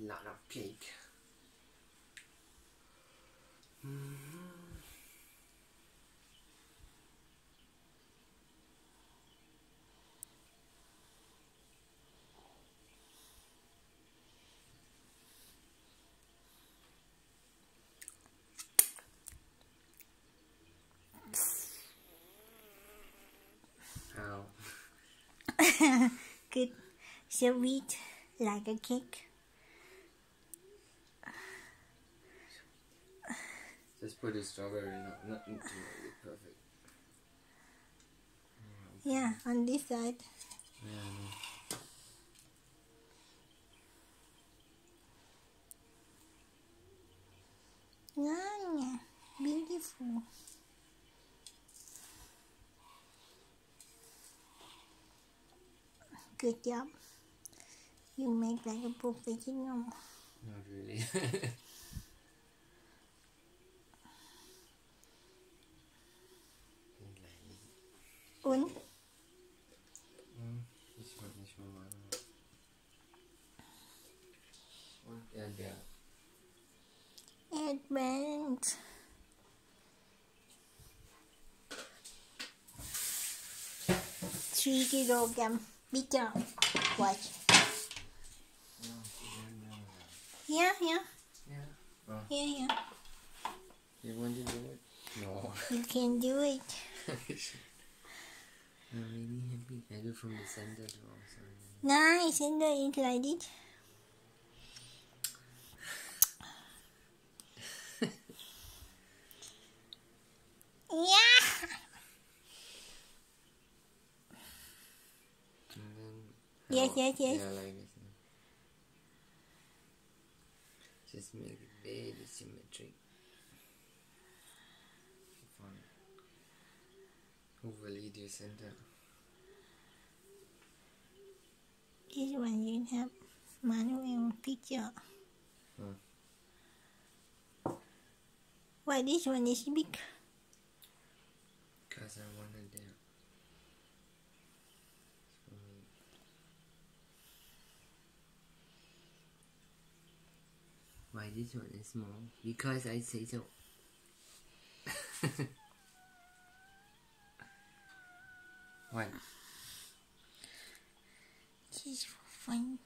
lot of cake. Mm-hmm. How? Good. Sweet like a cake. Just put the strawberry, not, not too perfect. Yeah, on this side. Yeah, I know. Yeah, beautiful. Good job. You make like a professional. Not really. Un. Mm, this one, this one, one. One, yeah, yeah. Advance. Three kilogram. Bigger. Watch. Yeah. Yeah, yeah, Yeah. Oh, yeah, yeah. you want to do it? No. You can do it. I'm really happy. I do from the center to also. Nice, and then it like it. yeah. And then. Yes, yes, yes. Yeah, like this. Just make it very symmetric. Overlay the center. This one you have manual picture. Hmm. Why this one is big? Because I wanted that. Why this one is small? Because I say so. what? This is for fun.